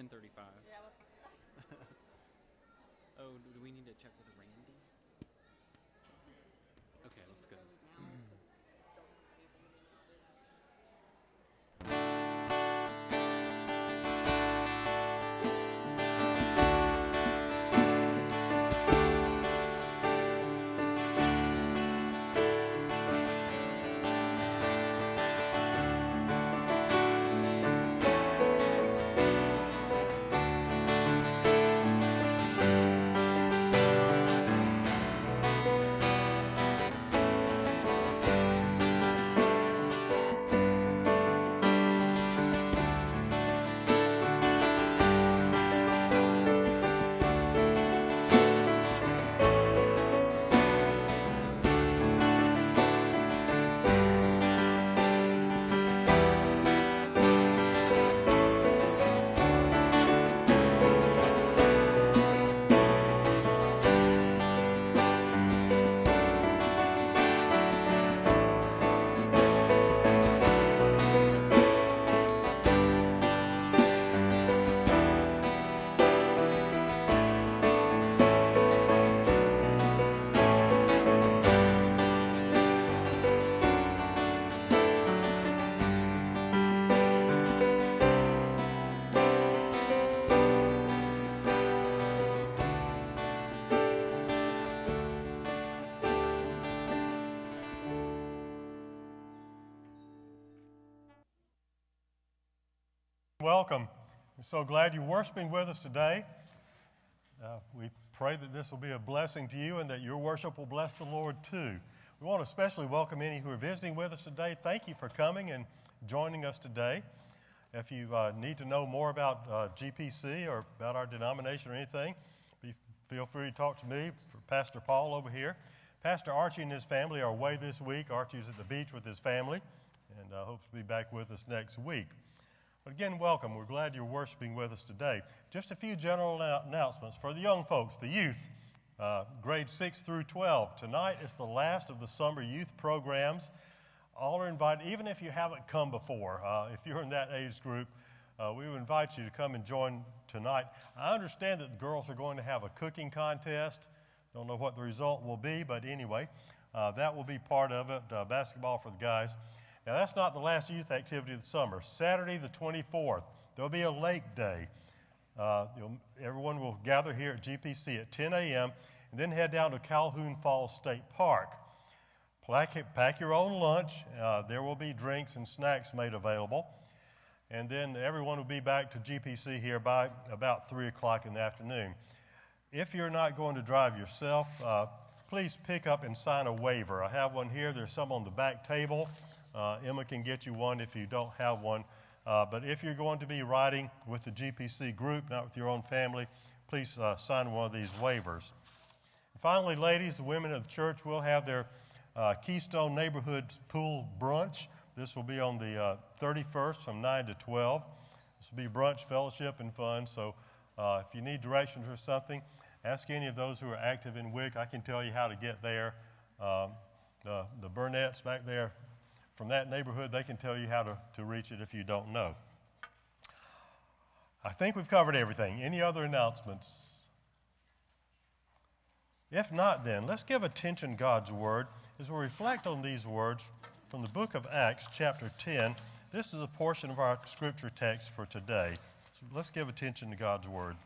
10:35. Yeah, Oh, do we need to check with Randy? Okay, let's go. Welcome. We're so glad you're worshiping with us today. Uh, we pray that this will be a blessing to you and that your worship will bless the Lord too. We want to especially welcome any who are visiting with us today. Thank you for coming and joining us today. If you uh, need to know more about uh, GPC or about our denomination or anything, be, feel free to talk to me, Pastor Paul over here. Pastor Archie and his family are away this week. Archie's at the beach with his family and uh, hopes to be back with us next week. But again, welcome. We're glad you're worshiping with us today. Just a few general announcements for the young folks, the youth, uh, grades 6 through 12. Tonight is the last of the summer youth programs. All are invited, even if you haven't come before. Uh, if you're in that age group, uh, we would invite you to come and join tonight. I understand that the girls are going to have a cooking contest. Don't know what the result will be, but anyway, uh, that will be part of it. Uh, basketball for the guys. Now, that's not the last youth activity of the summer. Saturday, the 24th, there'll be a lake day. Uh, everyone will gather here at GPC at 10 a.m. and then head down to Calhoun Falls State Park. Pack, pack your own lunch. Uh, there will be drinks and snacks made available. And then everyone will be back to GPC here by about 3 o'clock in the afternoon. If you're not going to drive yourself, uh, please pick up and sign a waiver. I have one here. There's some on the back table. Uh, Emma can get you one if you don't have one. Uh, but if you're going to be riding with the GPC group, not with your own family, please uh, sign one of these waivers. Finally, ladies, the women of the church will have their uh, Keystone Neighborhood Pool Brunch. This will be on the uh, 31st from 9 to 12. This will be brunch, fellowship, and fun. So uh, if you need directions or something, ask any of those who are active in WIC. I can tell you how to get there. Um, the, the Burnett's back there from that neighborhood, they can tell you how to, to reach it if you don't know. I think we've covered everything. Any other announcements? If not, then let's give attention to God's word as we reflect on these words from the book of Acts, chapter 10. This is a portion of our scripture text for today. So let's give attention to God's word.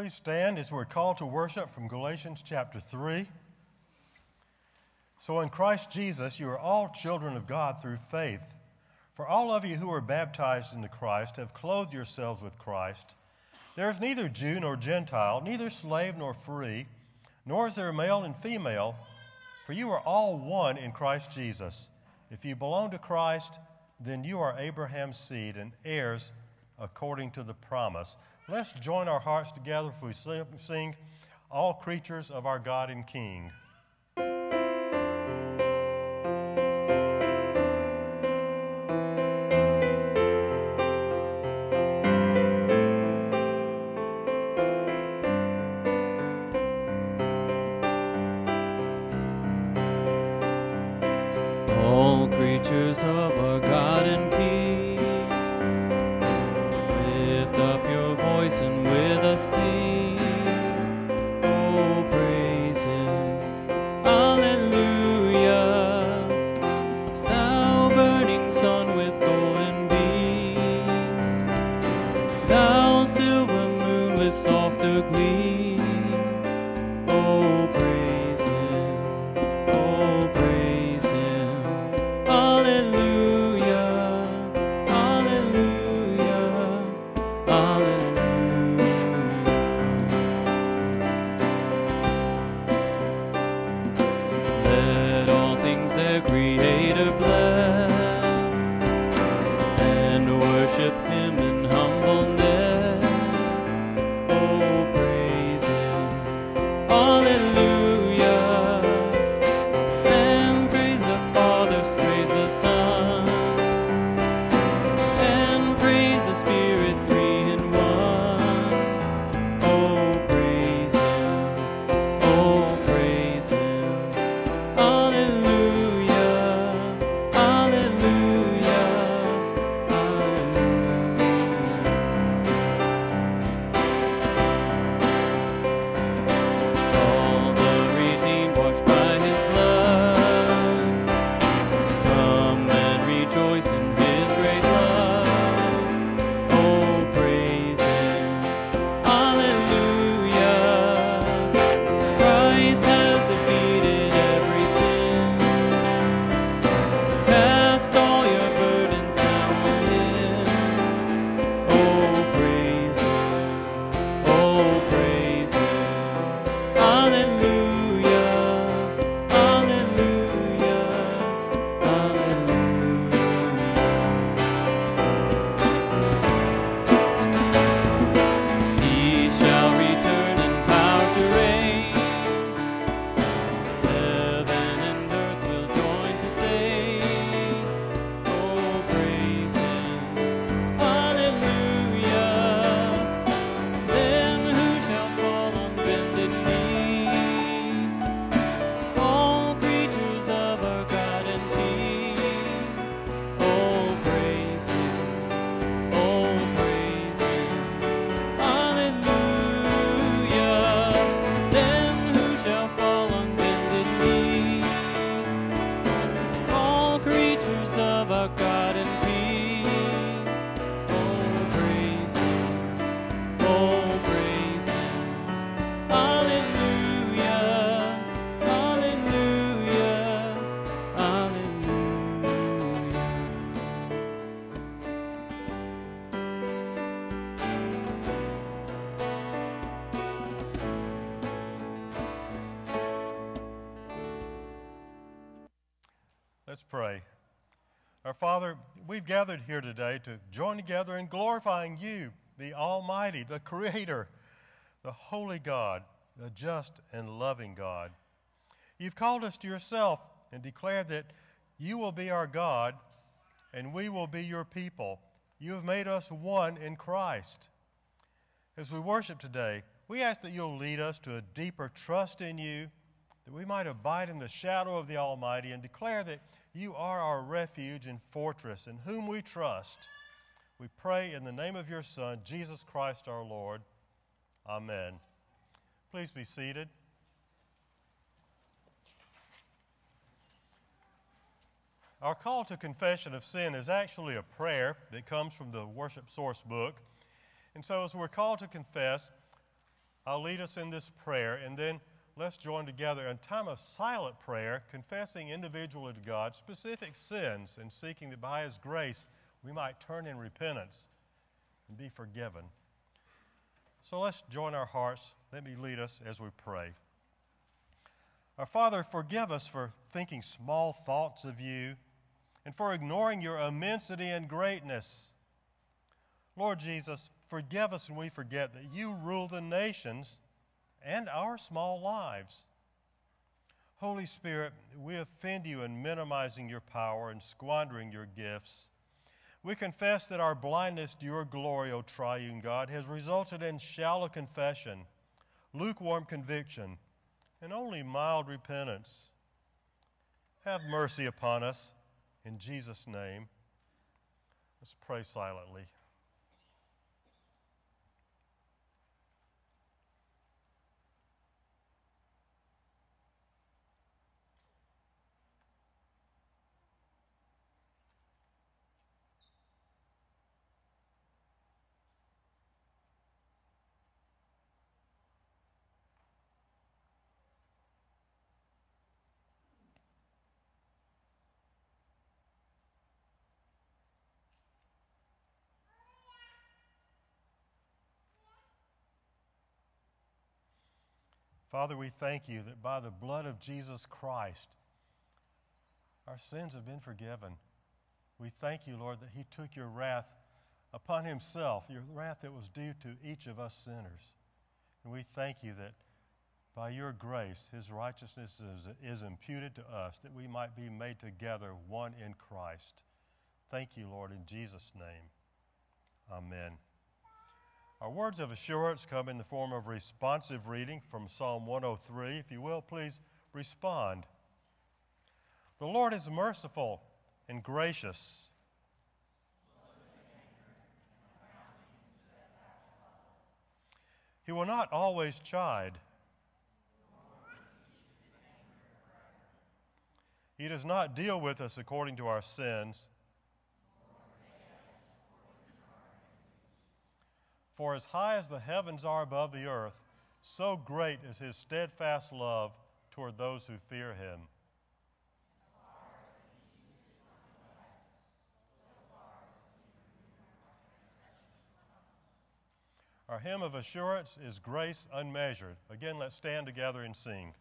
Please stand as we're called to worship from Galatians chapter 3. So, in Christ Jesus, you are all children of God through faith. For all of you who are baptized into Christ have clothed yourselves with Christ. There is neither Jew nor Gentile, neither slave nor free, nor is there male and female, for you are all one in Christ Jesus. If you belong to Christ, then you are Abraham's seed and heirs according to the promise. Let's join our hearts together if we sing, All Creatures of Our God and King. Let's we've gathered here today to join together in glorifying you, the Almighty, the Creator, the Holy God, the just and loving God. You've called us to yourself and declared that you will be our God and we will be your people. You have made us one in Christ. As we worship today, we ask that you'll lead us to a deeper trust in you, that we might abide in the shadow of the Almighty and declare that you are our refuge and fortress in whom we trust. We pray in the name of your Son, Jesus Christ our Lord. Amen. Please be seated. Our call to confession of sin is actually a prayer that comes from the worship source book. And so, as we're called to confess, I'll lead us in this prayer, and then let's join together in a time of silent prayer, confessing individually to God specific sins and seeking that by His grace we might turn in repentance and be forgiven. So let's join our hearts. Let me lead us as we pray. Our Father, forgive us for thinking small thoughts of you and for ignoring your immensity and greatness. Lord Jesus, forgive us when we forget that you rule the nations and our small lives. Holy Spirit, we offend you in minimizing your power and squandering your gifts. We confess that our blindness to your glory, O triune God, has resulted in shallow confession, lukewarm conviction, and only mild repentance. Have mercy upon us in Jesus' name. Let's pray silently. Father, we thank you that by the blood of Jesus Christ, our sins have been forgiven. We thank you, Lord, that He took your wrath upon Himself, your wrath that was due to each of us sinners. And we thank you that by your grace, His righteousness is, is imputed to us, that we might be made together one in Christ. Thank you, Lord, in Jesus' name. Amen. Our words of assurance come in the form of responsive reading from Psalm 103. If you will, please respond. The Lord is merciful and gracious. He will not always chide. He does not deal with us according to our sins For as high as the heavens are above the earth, so great is his steadfast love toward those who fear him. Our hymn of assurance is Grace Unmeasured. Again, let's stand together and sing.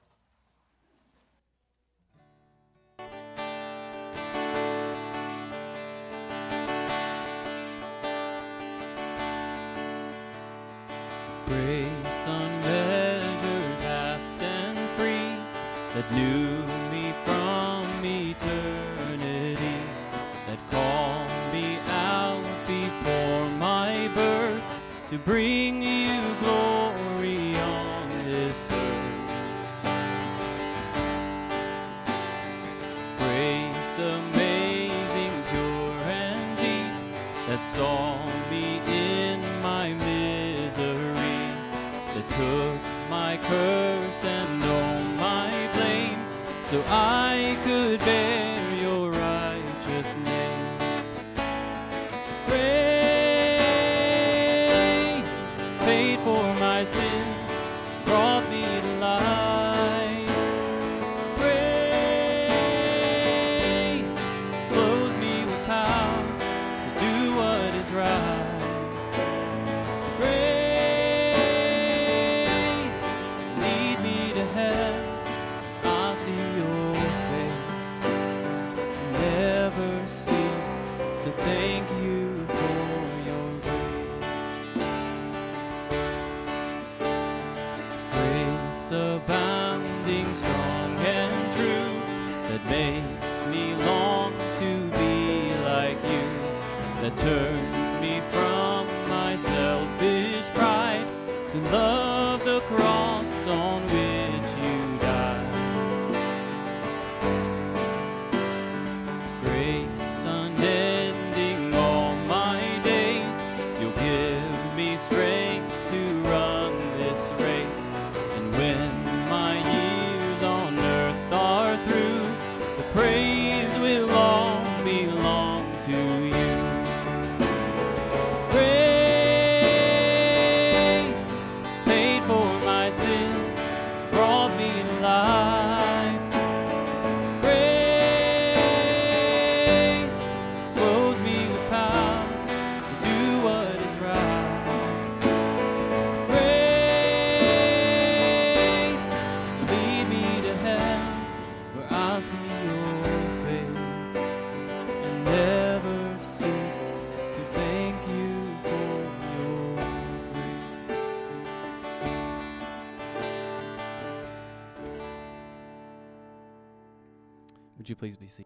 Grace unmeasured, vast and free, that knew me from eternity, that called me out before my birth to bring please be seated?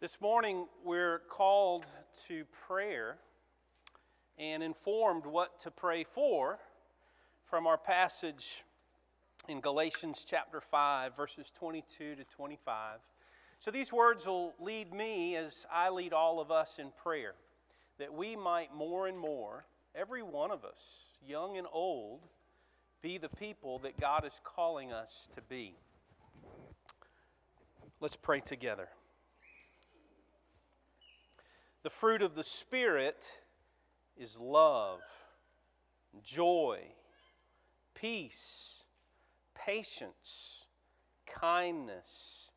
This morning, we're called to prayer and informed what to pray for from our passage in Galatians chapter 5, verses 22 to 25. So these words will lead me as I lead all of us in prayer, that we might more and more, every one of us, young and old, be the people that God is calling us to be. Let's pray together. The fruit of the Spirit is love, joy, peace, patience, kindness,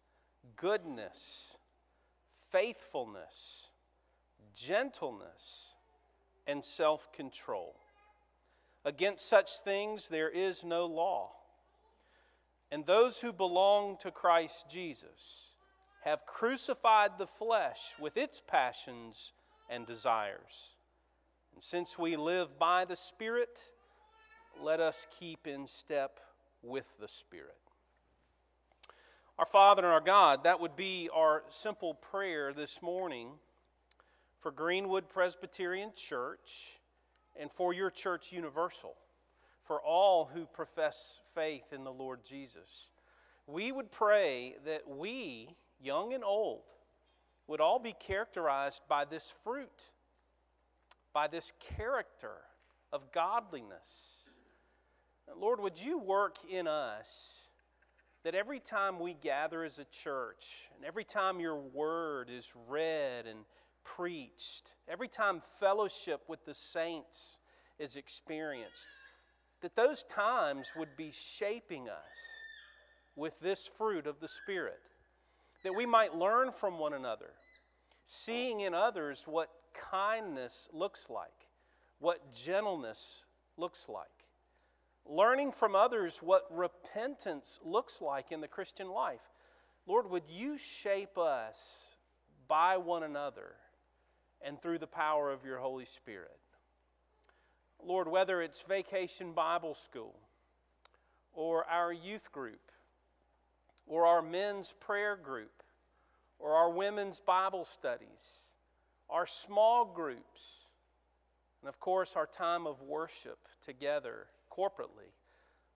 goodness, faithfulness, gentleness, and self control. Against such things there is no law. And those who belong to Christ Jesus have crucified the flesh with its passions and desires. And since we live by the Spirit, let us keep in step with the Spirit. Our Father and our God, that would be our simple prayer this morning for Greenwood Presbyterian Church and for your church universal, for all who profess faith in the Lord Jesus. We would pray that we, young and old, would all be characterized by this fruit, by this character of godliness. Lord, would you work in us that every time we gather as a church, and every time your word is read and preached, every time fellowship with the saints is experienced, that those times would be shaping us with this fruit of the Spirit. That we might learn from one another, seeing in others what kindness looks like, what gentleness looks like, learning from others what repentance looks like in the Christian life. Lord, would you shape us by one another and through the power of your Holy Spirit? Lord, whether it's Vacation Bible School or our youth group, or our men's prayer group, or our women's Bible studies, our small groups, and of course, our time of worship together corporately.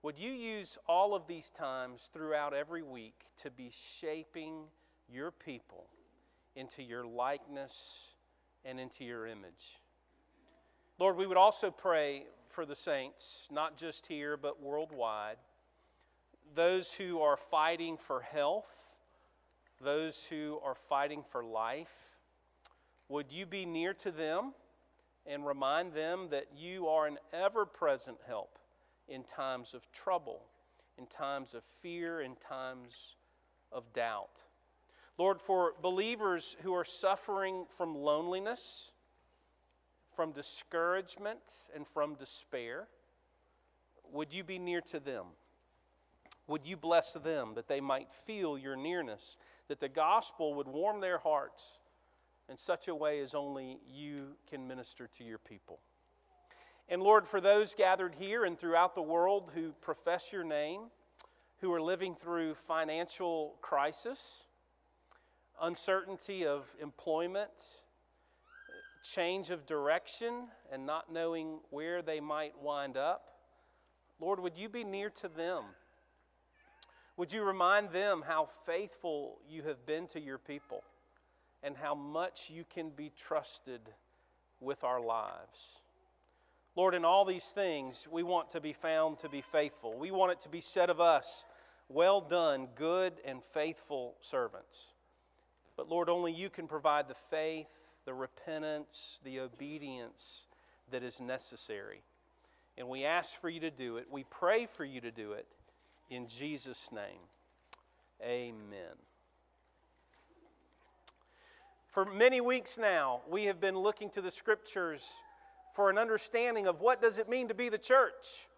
Would you use all of these times throughout every week to be shaping your people into your likeness and into your image? Lord, we would also pray for the saints, not just here, but worldwide those who are fighting for health, those who are fighting for life. Would you be near to them and remind them that you are an ever present help in times of trouble, in times of fear, in times of doubt? Lord, for believers who are suffering from loneliness, from discouragement, and from despair, would you be near to them? Would you bless them that they might feel your nearness, that the gospel would warm their hearts in such a way as only you can minister to your people? And Lord, for those gathered here and throughout the world who profess your name, who are living through financial crisis, uncertainty of employment, change of direction, and not knowing where they might wind up, Lord, would you be near to them? Would you remind them how faithful you have been to your people and how much you can be trusted with our lives? Lord, in all these things, we want to be found to be faithful. We want it to be said of us, Well done, good and faithful servants. But Lord, only you can provide the faith, the repentance, the obedience that is necessary. And we ask for you to do it. We pray for you to do it. In Jesus' name, amen. For many weeks now, we have been looking to the scriptures for an understanding of what does it mean to be the church.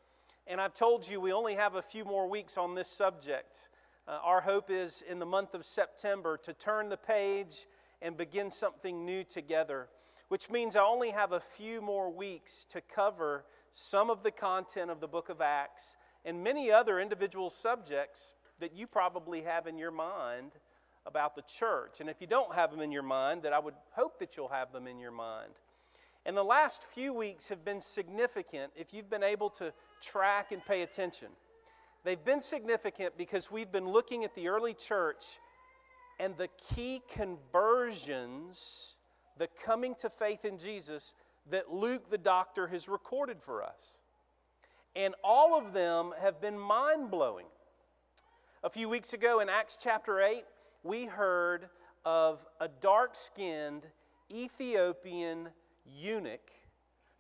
And I've told you we only have a few more weeks on this subject. Uh, our hope is in the month of September to turn the page and begin something new together, which means I only have a few more weeks to cover some of the content of the book of Acts and many other individual subjects that you probably have in your mind about the church. And if you don't have them in your mind, that I would hope that you'll have them in your mind. And the last few weeks have been significant if you've been able to track and pay attention. They've been significant because we've been looking at the early church and the key conversions, the coming to faith in Jesus that Luke the doctor has recorded for us. And all of them have been mind blowing. A few weeks ago in Acts chapter 8, we heard of a dark skinned Ethiopian eunuch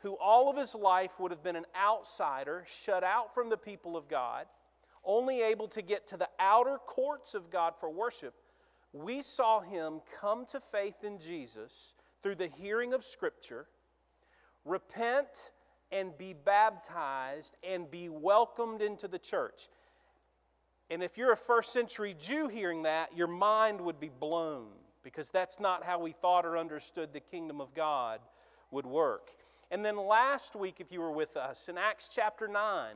who all of his life would have been an outsider, shut out from the people of God, only able to get to the outer courts of God for worship. We saw him come to faith in Jesus through the hearing of Scripture, repent and be baptized and be welcomed into the church. And if you're a first century Jew hearing that, your mind would be blown because that's not how we thought or understood the kingdom of God would work. And then last week, if you were with us, in Acts chapter 9,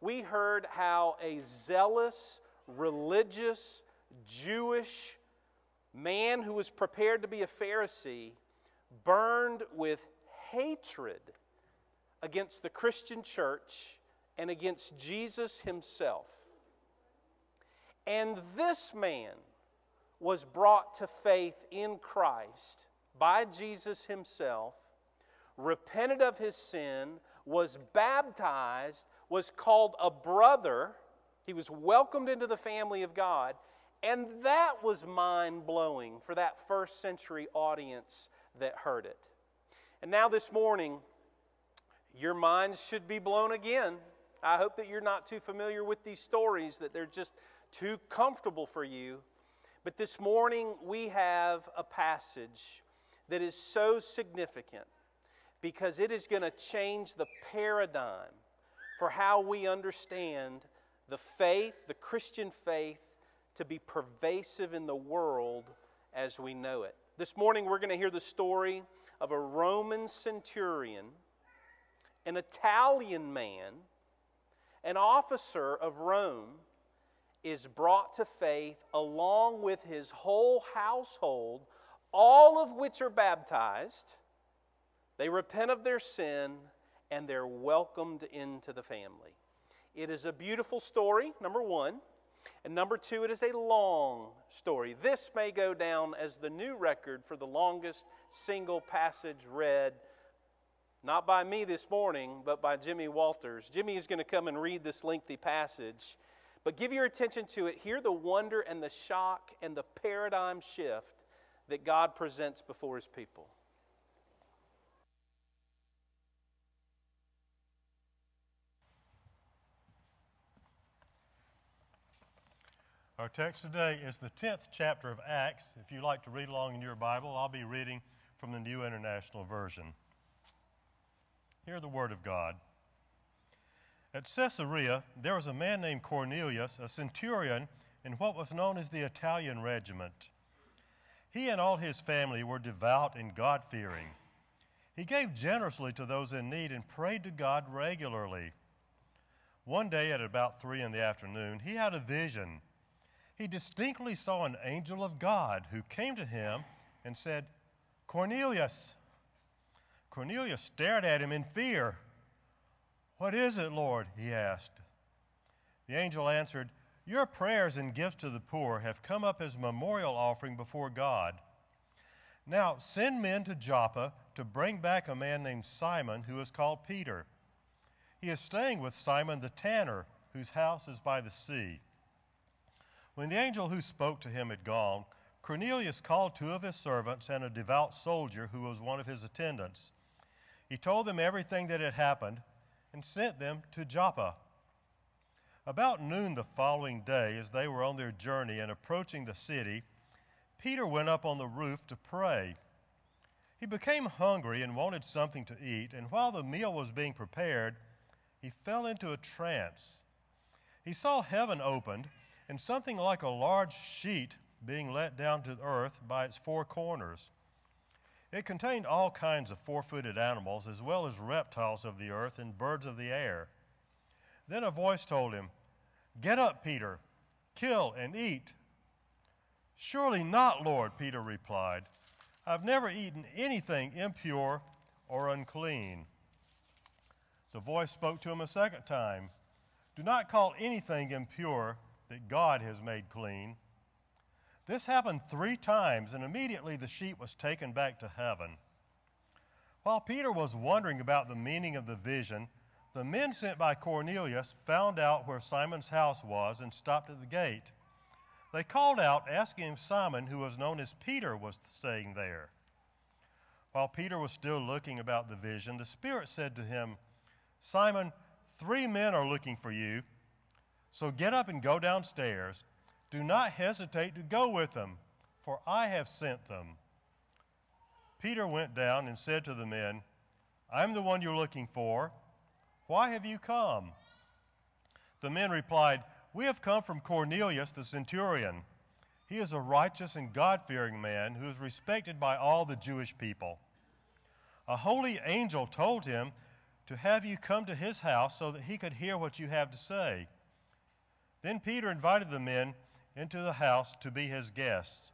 we heard how a zealous, religious, Jewish man who was prepared to be a Pharisee burned with hatred against the Christian church and against Jesus himself. And this man was brought to faith in Christ by Jesus himself, repented of his sin, was baptized, was called a brother. He was welcomed into the family of God. And that was mind blowing for that first century audience that heard it. And now, this morning, your minds should be blown again. I hope that you're not too familiar with these stories, that they're just too comfortable for you. But this morning we have a passage that is so significant because it is going to change the paradigm for how we understand the faith, the Christian faith, to be pervasive in the world as we know it. This morning we're going to hear the story of a Roman centurion, an Italian man, an officer of Rome is brought to faith along with his whole household, all of which are baptized. They repent of their sin and they're welcomed into the family. It is a beautiful story, number one. And number two, it is a long story. This may go down as the new record for the longest single passage read, not by me this morning, but by Jimmy Walters. Jimmy is going to come and read this lengthy passage. But give your attention to it. Hear the wonder and the shock and the paradigm shift that God presents before his people. Our text today is the 10th chapter of Acts. If you'd like to read along in your Bible, I'll be reading from the New International Version. Hear the Word of God. At Caesarea, there was a man named Cornelius, a centurion in what was known as the Italian regiment. He and all his family were devout and God fearing. He gave generously to those in need and prayed to God regularly. One day at about three in the afternoon, he had a vision. He distinctly saw an angel of God who came to him and said, Cornelius. Cornelius stared at him in fear. What is it, Lord? he asked. The angel answered, Your prayers and gifts to the poor have come up as memorial offering before God. Now send men to Joppa to bring back a man named Simon who is called Peter. He is staying with Simon the tanner, whose house is by the sea. When the angel who spoke to him had gone, Cornelius called two of his servants and a devout soldier who was one of his attendants. He told them everything that had happened and sent them to Joppa. About noon the following day, as they were on their journey and approaching the city, Peter went up on the roof to pray. He became hungry and wanted something to eat, and while the meal was being prepared, he fell into a trance. He saw heaven opened, and something like a large sheet being let down to the earth by its four corners. It contained all kinds of four footed animals, as well as reptiles of the earth and birds of the air. Then a voice told him, Get up, Peter, kill and eat. Surely not, Lord, Peter replied. I've never eaten anything impure or unclean. The voice spoke to him a second time Do not call anything impure that God has made clean. This happened three times, and immediately the sheep was taken back to heaven. While Peter was wondering about the meaning of the vision, the men sent by Cornelius found out where Simon's house was and stopped at the gate. They called out, asking if Simon, who was known as Peter, was staying there. While Peter was still looking about the vision, the Spirit said to him, Simon, three men are looking for you. So get up and go downstairs. Do not hesitate to go with them, for I have sent them. Peter went down and said to the men, I'm the one you're looking for. Why have you come? The men replied, We have come from Cornelius the centurion. He is a righteous and God fearing man who is respected by all the Jewish people. A holy angel told him to have you come to his house so that he could hear what you have to say. Then Peter invited the men into the house to be his guests.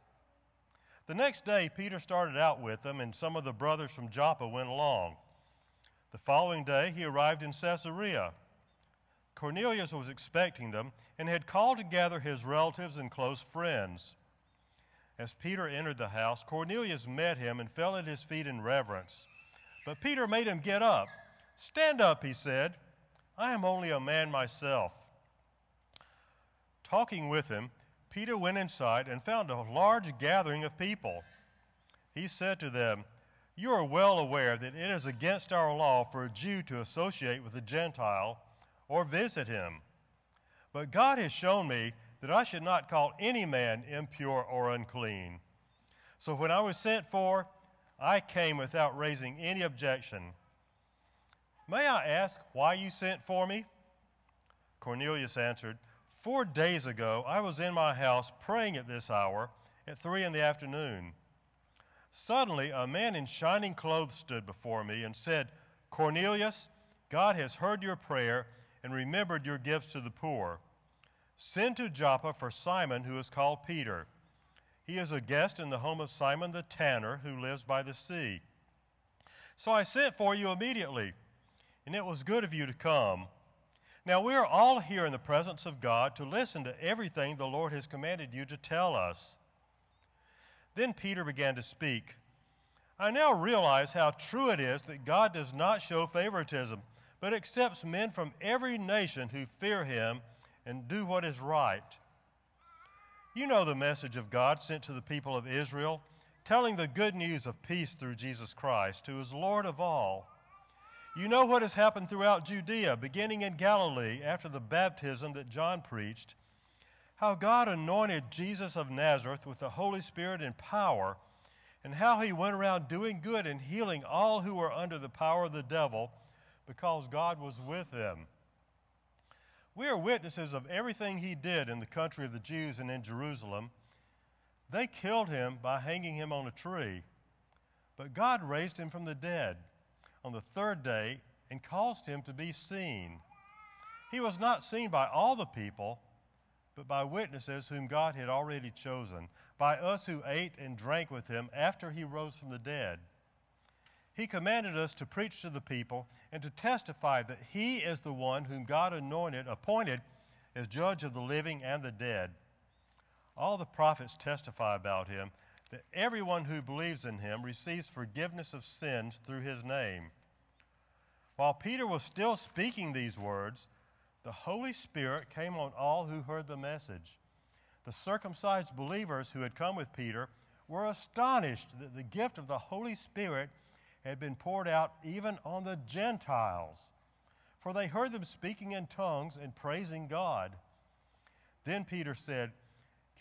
The next day, Peter started out with them, and some of the brothers from Joppa went along. The following day, he arrived in Caesarea. Cornelius was expecting them and had called together his relatives and close friends. As Peter entered the house, Cornelius met him and fell at his feet in reverence. But Peter made him get up. Stand up, he said. I am only a man myself. Talking with him, Peter went inside and found a large gathering of people. He said to them, You are well aware that it is against our law for a Jew to associate with a Gentile or visit him. But God has shown me that I should not call any man impure or unclean. So when I was sent for, I came without raising any objection. May I ask why you sent for me? Cornelius answered, Four days ago, I was in my house praying at this hour at three in the afternoon. Suddenly, a man in shining clothes stood before me and said, Cornelius, God has heard your prayer and remembered your gifts to the poor. Send to Joppa for Simon, who is called Peter. He is a guest in the home of Simon the tanner, who lives by the sea. So I sent for you immediately, and it was good of you to come. Now, we are all here in the presence of God to listen to everything the Lord has commanded you to tell us. Then Peter began to speak. I now realize how true it is that God does not show favoritism, but accepts men from every nation who fear him and do what is right. You know the message of God sent to the people of Israel, telling the good news of peace through Jesus Christ, who is Lord of all. You know what has happened throughout Judea, beginning in Galilee after the baptism that John preached, how God anointed Jesus of Nazareth with the Holy Spirit and power, and how he went around doing good and healing all who were under the power of the devil because God was with him. We are witnesses of everything he did in the country of the Jews and in Jerusalem. They killed him by hanging him on a tree, but God raised him from the dead on the third day and caused him to be seen. He was not seen by all the people, but by witnesses whom God had already chosen, by us who ate and drank with him after he rose from the dead. He commanded us to preach to the people and to testify that he is the one whom God anointed, appointed as judge of the living and the dead. All the prophets testify about him that everyone who believes in him receives forgiveness of sins through his name. While Peter was still speaking these words, the Holy Spirit came on all who heard the message. The circumcised believers who had come with Peter were astonished that the gift of the Holy Spirit had been poured out even on the Gentiles, for they heard them speaking in tongues and praising God. Then Peter said,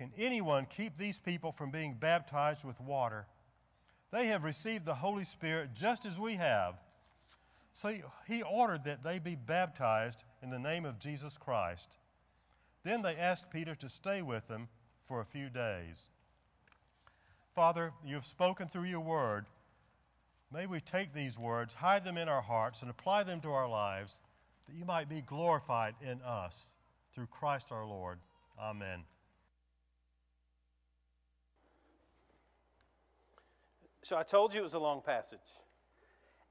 can anyone keep these people from being baptized with water? They have received the Holy Spirit just as we have. So he ordered that they be baptized in the name of Jesus Christ. Then they asked Peter to stay with them for a few days. Father, you have spoken through your word. May we take these words, hide them in our hearts, and apply them to our lives, that you might be glorified in us through Christ our Lord. Amen. So I told you it was a long passage.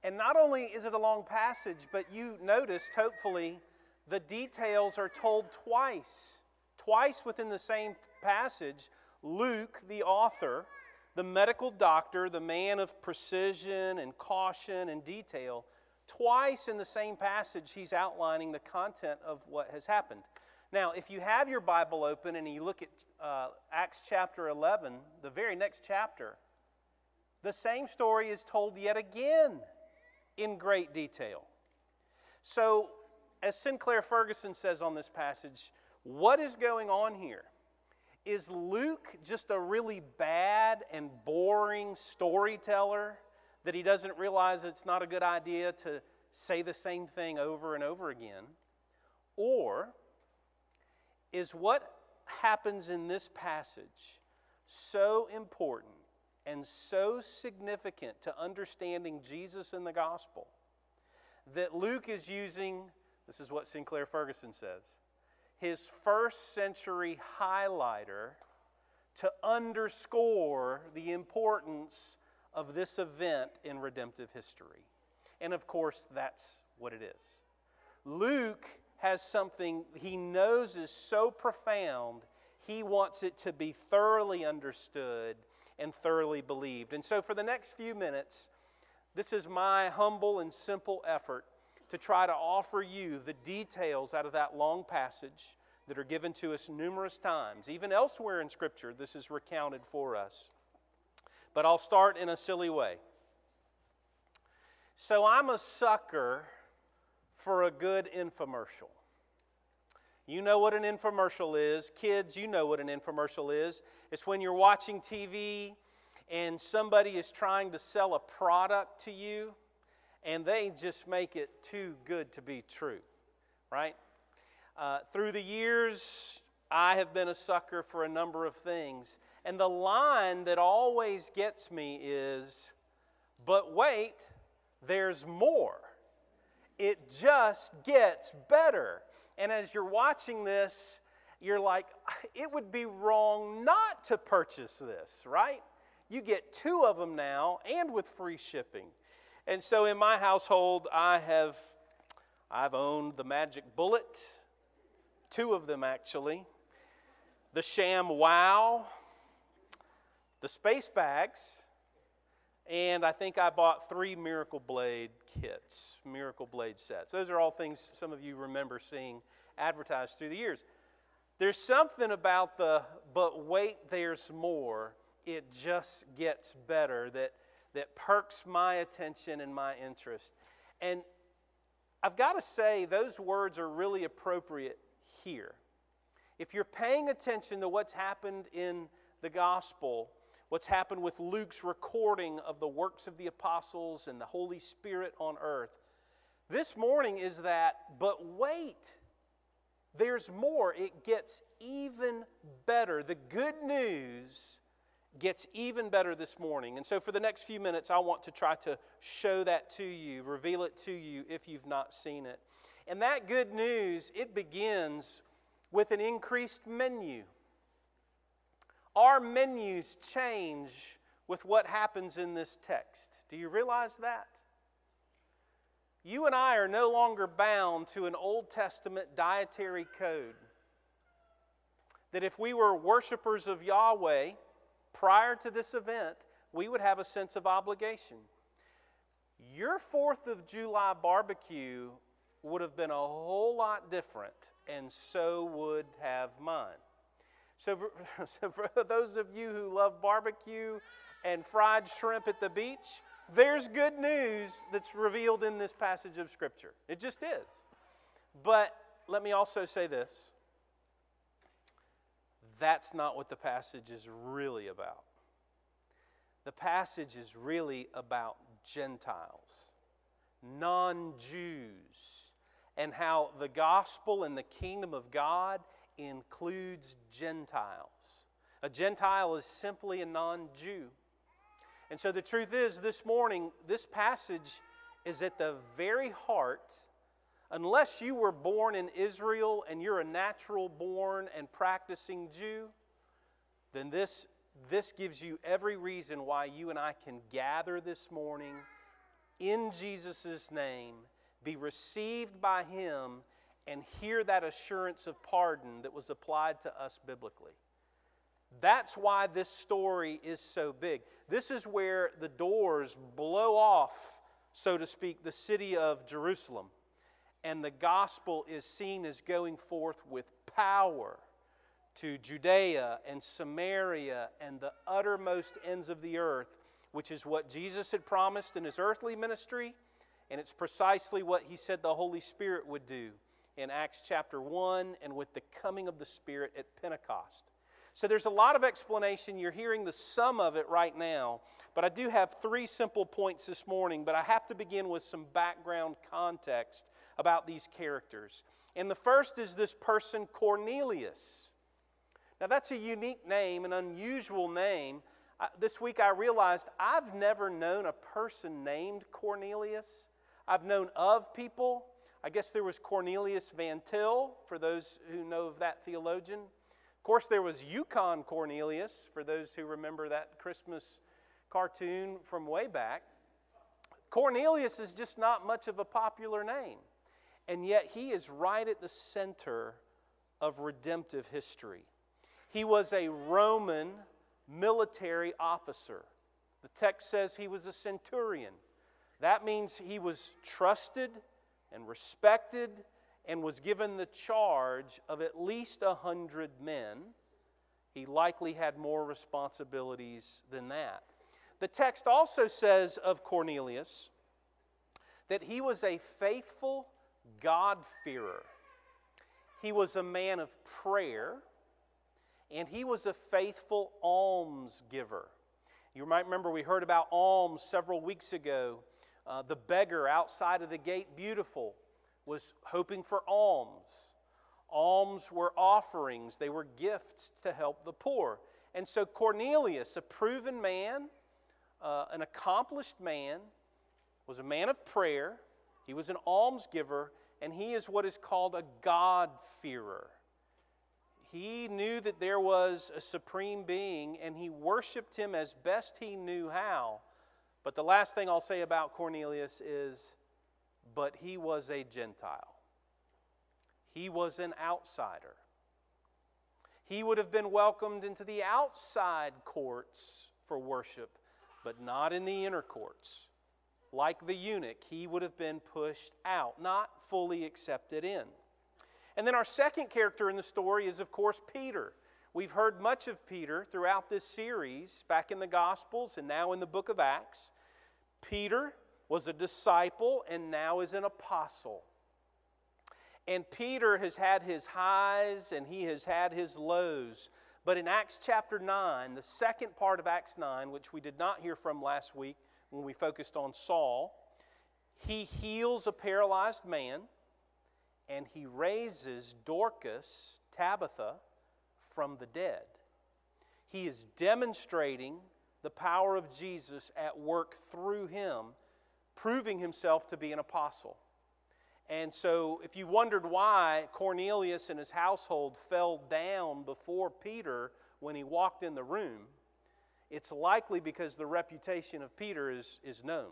And not only is it a long passage, but you noticed, hopefully, the details are told twice. Twice within the same passage, Luke, the author, the medical doctor, the man of precision and caution and detail, twice in the same passage, he's outlining the content of what has happened. Now, if you have your Bible open and you look at uh, Acts chapter 11, the very next chapter, the same story is told yet again in great detail. So, as Sinclair Ferguson says on this passage, what is going on here? Is Luke just a really bad and boring storyteller that he doesn't realize it's not a good idea to say the same thing over and over again? Or is what happens in this passage so important and so significant to understanding Jesus in the gospel that Luke is using, this is what Sinclair Ferguson says, his first century highlighter to underscore the importance of this event in redemptive history. And of course, that's what it is. Luke has something he knows is so profound, he wants it to be thoroughly understood and thoroughly believed. And so, for the next few minutes, this is my humble and simple effort to try to offer you the details out of that long passage that are given to us numerous times. Even elsewhere in Scripture, this is recounted for us. But I'll start in a silly way. So, I'm a sucker for a good infomercial. You know what an infomercial is. Kids, you know what an infomercial is. It's when you're watching TV and somebody is trying to sell a product to you and they just make it too good to be true, right? Uh, through the years, I have been a sucker for a number of things. And the line that always gets me is, but wait, there's more. It just gets better. And as you're watching this, you're like, it would be wrong not to purchase this, right? You get two of them now and with free shipping. And so in my household, I have I've owned the Magic Bullet, two of them actually, the Sham Wow, the Space Bags, and I think I bought three Miracle Blade kits, Miracle Blade sets. Those are all things some of you remember seeing advertised through the years. There's something about the, but wait, there's more. It just gets better that, that perks my attention and my interest. And I've got to say, those words are really appropriate here. If you're paying attention to what's happened in the gospel, what's happened with Luke's recording of the works of the apostles and the Holy Spirit on earth. This morning is that, but wait, there's more. It gets even better. The good news gets even better this morning. And so, for the next few minutes, I want to try to show that to you, reveal it to you if you've not seen it. And that good news, it begins with an increased menu. Our menus change with what happens in this text. Do you realize that? You and I are no longer bound to an Old Testament dietary code. That if we were worshipers of Yahweh prior to this event, we would have a sense of obligation. Your 4th of July barbecue would have been a whole lot different, and so would have mine. So for, so for those of you who love barbecue and fried shrimp at the beach, there's good news that's revealed in this passage of Scripture. It just is. But let me also say this that's not what the passage is really about. The passage is really about Gentiles, non Jews, and how the gospel and the kingdom of God includes Gentiles. A Gentile is simply a non Jew. And so the truth is, this morning, this passage is at the very heart. Unless you were born in Israel and you're a natural born and practicing Jew, then this, this gives you every reason why you and I can gather this morning in Jesus' name, be received by Him, and hear that assurance of pardon that was applied to us biblically. That's why this story is so big. This is where the doors blow off, so to speak, the city of Jerusalem. And the gospel is seen as going forth with power to Judea and Samaria and the uttermost ends of the earth, which is what Jesus had promised in his earthly ministry, and it's precisely what he said the Holy Spirit would do in Acts chapter 1 and with the coming of the Spirit at Pentecost. So there's a lot of explanation. You're hearing the sum of it right now. But I do have three simple points this morning, but I have to begin with some background context about these characters. And the first is this person, Cornelius. Now, that's a unique name, an unusual name. Uh, this week I realized I've never known a person named Cornelius. I've known of people. I guess there was Cornelius Van Til, for those who know of that theologian. Of course, there was Yukon Cornelius, for those who remember that Christmas cartoon from way back. Cornelius is just not much of a popular name, and yet he is right at the center of redemptive history. He was a Roman military officer. The text says he was a centurion. That means he was trusted and respected and was given the charge of at least a hundred men. He likely had more responsibilities than that. The text also says of Cornelius that he was a faithful God-fearer. He was a man of prayer, and he was a faithful alms giver. You might remember we heard about alms several weeks ago. Uh, the beggar outside of the gate, beautiful, was hoping for alms. Alms were offerings, they were gifts to help the poor. And so Cornelius, a proven man, uh, an accomplished man, was a man of prayer, he was an almsgiver, and he is what is called a God-fearer. He knew that there was a supreme being, and he worshiped him as best he knew how. But the last thing I'll say about Cornelius is but he was a Gentile. He was an outsider. He would have been welcomed into the outside courts for worship, but not in the inner courts. Like the eunuch, he would have been pushed out, not fully accepted in. And then our second character in the story is, of course, Peter. We've heard much of Peter throughout this series, back in the Gospels and now in the book of Acts. Peter was a disciple and now is an apostle. And Peter has had his highs and he has had his lows. But in Acts chapter 9, the second part of Acts 9, which we did not hear from last week when we focused on Saul, he heals a paralyzed man and he raises Dorcas, Tabitha, from the dead. He is demonstrating the power of Jesus at work through him proving himself to be an apostle. And so, if you wondered why Cornelius and his household fell down before Peter when he walked in the room, it's likely because the reputation of Peter is, is known.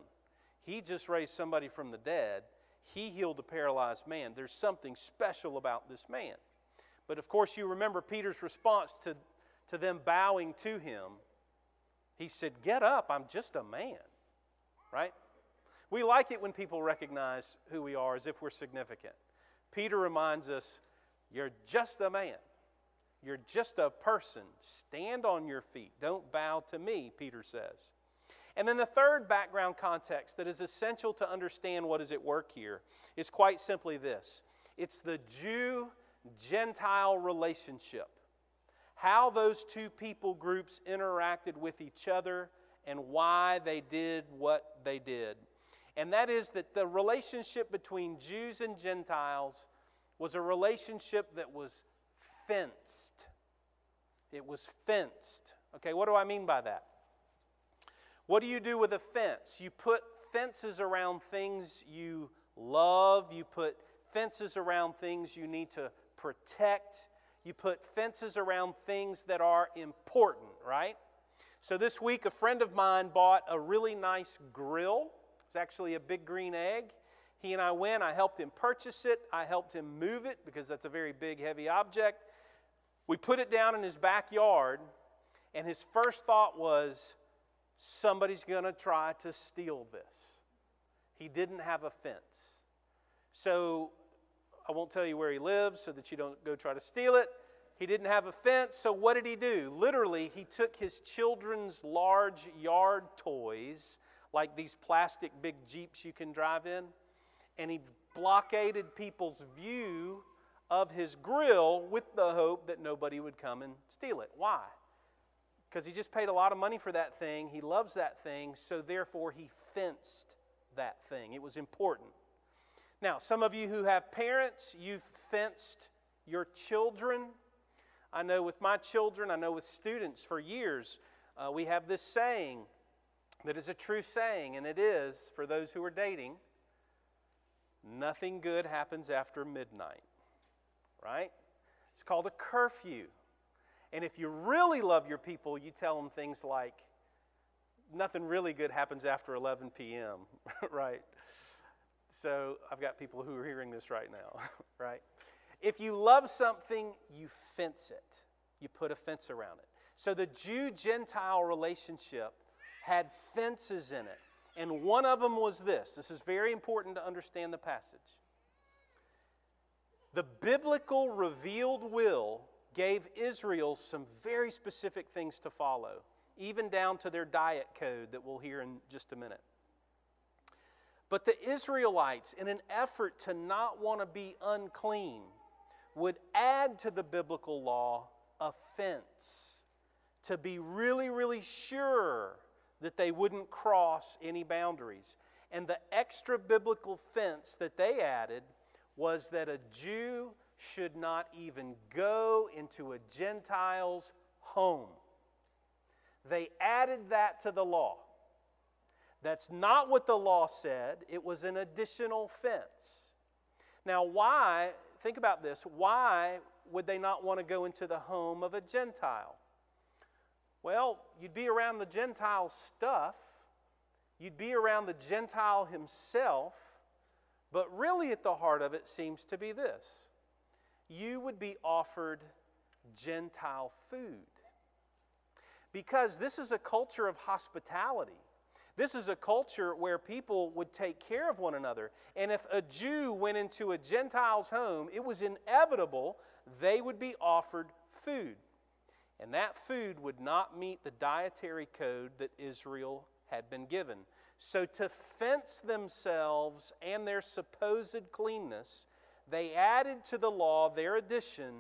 He just raised somebody from the dead, he healed a paralyzed man. There's something special about this man. But of course, you remember Peter's response to, to them bowing to him. He said, Get up, I'm just a man. Right? We like it when people recognize who we are as if we're significant. Peter reminds us, You're just a man. You're just a person. Stand on your feet. Don't bow to me, Peter says. And then the third background context that is essential to understand what is at work here is quite simply this it's the Jew Gentile relationship. How those two people groups interacted with each other and why they did what they did and that is that the relationship between Jews and Gentiles was a relationship that was fenced. it was fenced. Okay, what do I mean by that? What do you do with a fence? You put fences around things you love, you put fences around things you need to protect, you put fences around things that are important, right? So this week, a friend of mine bought a really nice grill. It's actually a big green egg. He and I went. I helped him purchase it. I helped him move it because that's a very big, heavy object. We put it down in his backyard, and his first thought was, somebody's going to try to steal this. He didn't have a fence. So I won't tell you where he lives so that you don't go try to steal it. He didn't have a fence, so what did he do? Literally, he took his children's large yard toys, like these plastic big Jeeps you can drive in, and he blockaded people's view of his grill with the hope that nobody would come and steal it. Why? Because he just paid a lot of money for that thing. He loves that thing, so therefore he fenced that thing. It was important. Now, some of you who have parents, you've fenced your children. I know with my children, I know with students for years, uh, we have this saying that is a true saying, and it is for those who are dating nothing good happens after midnight, right? It's called a curfew. And if you really love your people, you tell them things like, nothing really good happens after 11 p.m., right? So I've got people who are hearing this right now, right? If you love something, you fence it, you put a fence around it. So the Jew Gentile relationship had fences in it. And one of them was this this is very important to understand the passage. The biblical revealed will gave Israel some very specific things to follow, even down to their diet code that we'll hear in just a minute. But the Israelites, in an effort to not want to be unclean, would add to the biblical law a fence to be really, really sure that they wouldn't cross any boundaries. And the extra biblical fence that they added was that a Jew should not even go into a Gentile's home. They added that to the law. That's not what the law said, it was an additional fence. Now, why, think about this, why would they not want to go into the home of a Gentile? Well, you'd be around the Gentile stuff, you'd be around the Gentile himself, but really at the heart of it seems to be this you would be offered Gentile food. Because this is a culture of hospitality. This is a culture where people would take care of one another. And if a Jew went into a Gentile's home, it was inevitable they would be offered food. And that food would not meet the dietary code that Israel had been given. So, to fence themselves and their supposed cleanness, they added to the law their addition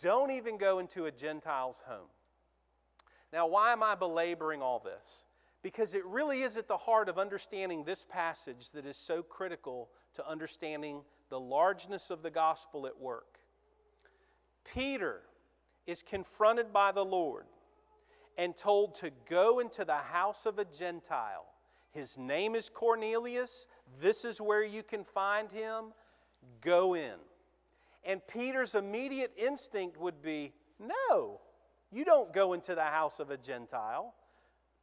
don't even go into a Gentile's home. Now, why am I belaboring all this? Because it really is at the heart of understanding this passage that is so critical to understanding the largeness of the gospel at work. Peter is confronted by the Lord and told to go into the house of a Gentile. His name is Cornelius. This is where you can find him. Go in. And Peter's immediate instinct would be no, you don't go into the house of a Gentile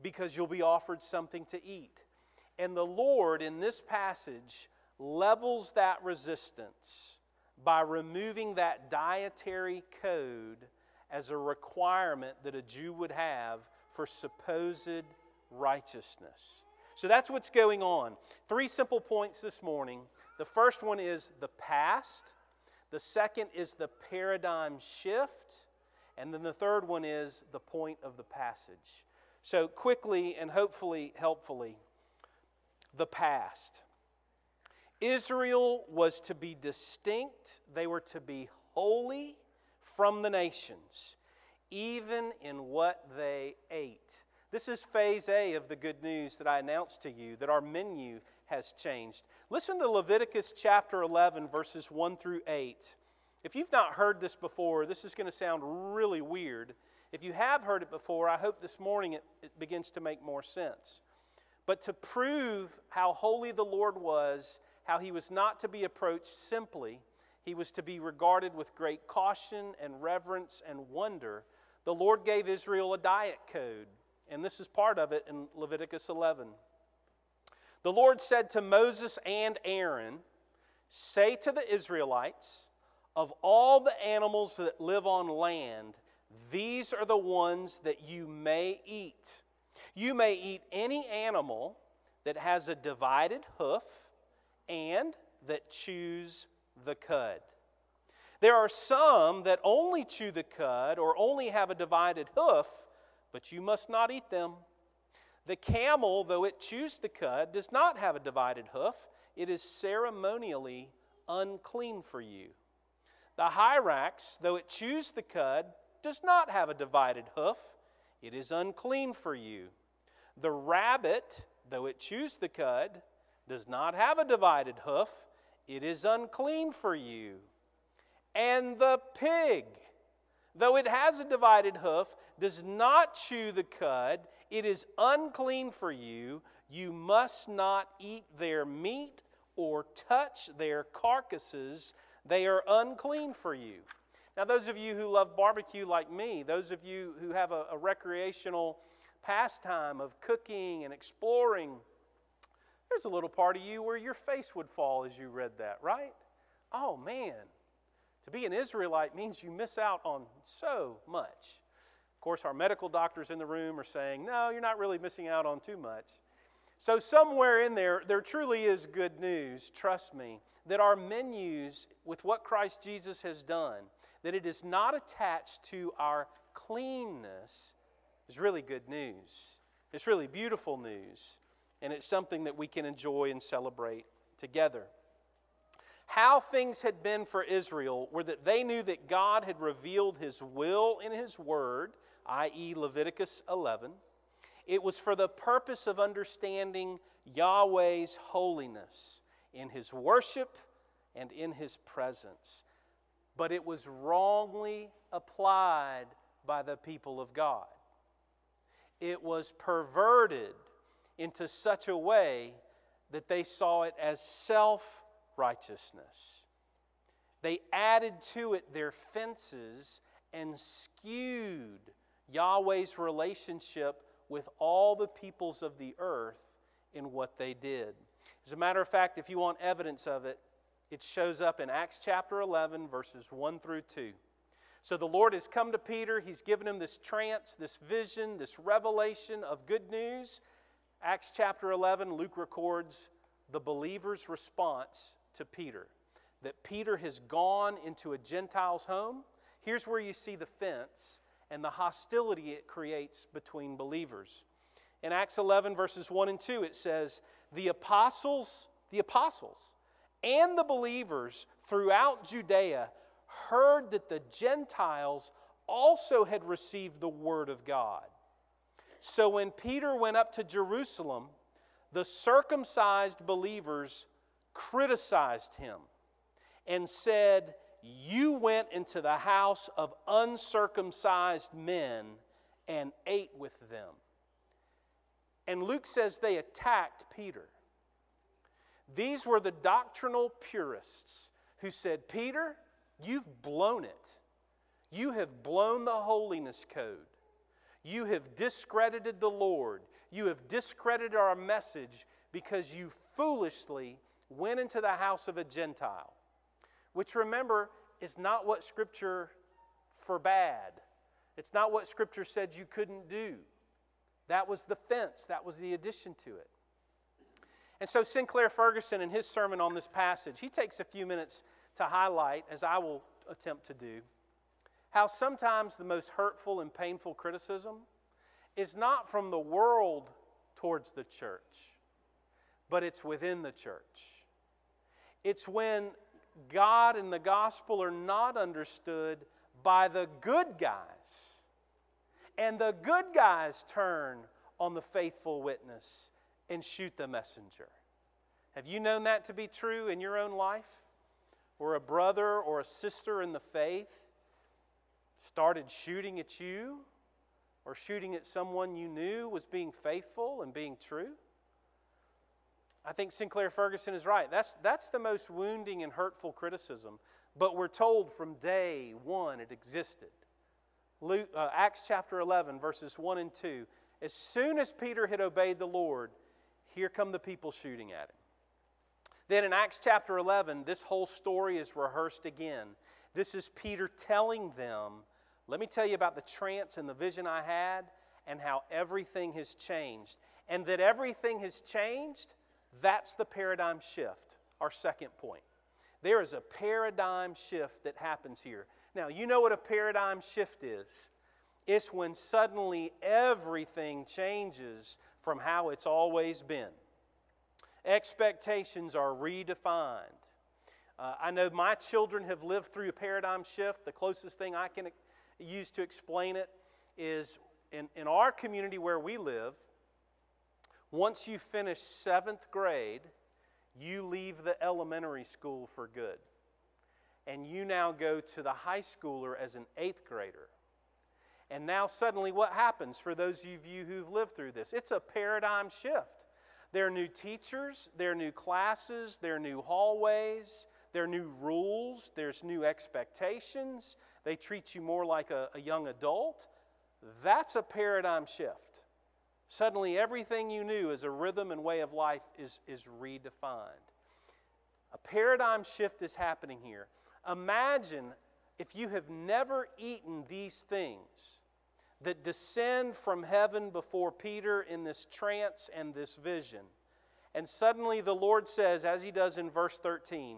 because you'll be offered something to eat. And the Lord, in this passage, levels that resistance by removing that dietary code as a requirement that a Jew would have for supposed righteousness. So that's what's going on. Three simple points this morning. The first one is the past, the second is the paradigm shift, and then the third one is the point of the passage. So, quickly and hopefully helpfully, the past. Israel was to be distinct, they were to be holy from the nations, even in what they ate. This is phase A of the good news that I announced to you that our menu has changed. Listen to Leviticus chapter 11, verses 1 through 8. If you've not heard this before, this is going to sound really weird. If you have heard it before, I hope this morning it, it begins to make more sense. But to prove how holy the Lord was, how he was not to be approached simply, he was to be regarded with great caution and reverence and wonder, the Lord gave Israel a diet code. And this is part of it in Leviticus 11. The Lord said to Moses and Aaron, Say to the Israelites, of all the animals that live on land, these are the ones that you may eat. You may eat any animal that has a divided hoof and that chews the cud. There are some that only chew the cud or only have a divided hoof, but you must not eat them. The camel, though it chews the cud, does not have a divided hoof. It is ceremonially unclean for you. The hyrax, though it chews the cud, does not have a divided hoof. It is unclean for you. The rabbit, though it chews the cud, does not have a divided hoof. It is unclean for you. And the pig, though it has a divided hoof, does not chew the cud. It is unclean for you. You must not eat their meat or touch their carcasses they are unclean for you. Now, those of you who love barbecue like me, those of you who have a, a recreational pastime of cooking and exploring, there's a little part of you where your face would fall as you read that, right? Oh, man. To be an Israelite means you miss out on so much. Of course, our medical doctors in the room are saying, no, you're not really missing out on too much. So, somewhere in there, there truly is good news, trust me, that our menus, with what Christ Jesus has done, that it is not attached to our cleanness, is really good news. It's really beautiful news, and it's something that we can enjoy and celebrate together. How things had been for Israel were that they knew that God had revealed His will in His Word, i.e., Leviticus 11 it was for the purpose of understanding Yahweh's holiness in his worship and in his presence. But it was wrongly applied by the people of God. It was perverted into such a way that they saw it as self righteousness. They added to it their fences and skewed Yahweh's relationship with all the peoples of the earth in what they did. As a matter of fact, if you want evidence of it, it shows up in Acts chapter 11, verses 1 through 2. So the Lord has come to Peter. He's given him this trance, this vision, this revelation of good news. Acts chapter 11, Luke records the believer's response to Peter. That Peter has gone into a Gentile's home. Here's where you see the fence and the hostility it creates between believers. In Acts 11, verses 1 and 2, it says, The apostles, the apostles, and the believers throughout Judea heard that the Gentiles also had received the word of God. So when Peter went up to Jerusalem, the circumcised believers criticized him and said, you went into the house of uncircumcised men and ate with them. And Luke says they attacked Peter. These were the doctrinal purists who said, Peter, you've blown it. You have blown the holiness code. You have discredited the Lord. You have discredited our message because you foolishly went into the house of a Gentile which remember is not what Scripture forbade. It's not what Scripture said you couldn't do. That was the fence, that was the addition to it. And so, Sinclair Ferguson, in his sermon on this passage, he takes a few minutes to highlight, as I will attempt to do, how sometimes the most hurtful and painful criticism is not from the world towards the church, but it's within the church. It's when God and the gospel are not understood by the good guys. And the good guys turn on the faithful witness and shoot the messenger. Have you known that to be true in your own life? or a brother or a sister in the faith started shooting at you or shooting at someone you knew was being faithful and being true? I think Sinclair Ferguson is right. That's, that's the most wounding and hurtful criticism. But we're told from day one it existed. Luke, uh, Acts chapter 11, verses 1 and 2. As soon as Peter had obeyed the Lord, here come the people shooting at him. Then in Acts chapter 11, this whole story is rehearsed again. This is Peter telling them, Let me tell you about the trance and the vision I had and how everything has changed. And that everything has changed, that's the paradigm shift, our second point. There is a paradigm shift that happens here. Now, you know what a paradigm shift is it's when suddenly everything changes from how it's always been. Expectations are redefined. Uh, I know my children have lived through a paradigm shift. The closest thing I can use to explain it is in, in our community where we live, once you finish seventh grade, you leave the elementary school for good. And you now go to the high schooler as an eighth grader. And now, suddenly, what happens for those of you who've lived through this? It's a paradigm shift. There are new teachers, there are new classes, there are new hallways, there are new rules, there's new expectations. They treat you more like a, a young adult. That's a paradigm shift. Suddenly, everything you knew as a rhythm and way of life is, is redefined. A paradigm shift is happening here. Imagine if you have never eaten these things that descend from heaven before Peter in this trance and this vision. And suddenly the Lord says, as he does in verse 13,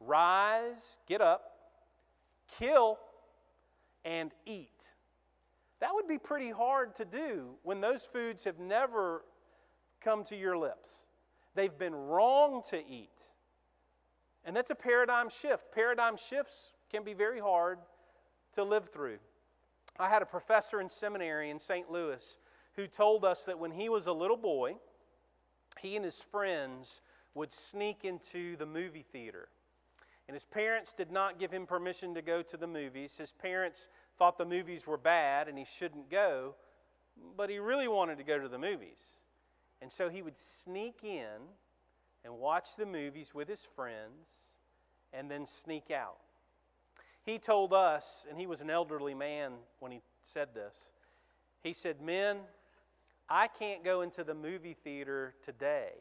Rise, get up, kill, and eat. That would be pretty hard to do when those foods have never come to your lips. They've been wrong to eat. And that's a paradigm shift. Paradigm shifts can be very hard to live through. I had a professor in seminary in St. Louis who told us that when he was a little boy, he and his friends would sneak into the movie theater. And his parents did not give him permission to go to the movies. His parents thought the movies were bad and he shouldn't go, but he really wanted to go to the movies. And so he would sneak in and watch the movies with his friends and then sneak out. He told us, and he was an elderly man when he said this, he said, Men, I can't go into the movie theater today